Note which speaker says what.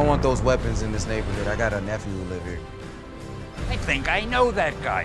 Speaker 1: don't want those weapons in this neighborhood. I got a nephew who live here.
Speaker 2: I think I know that guy.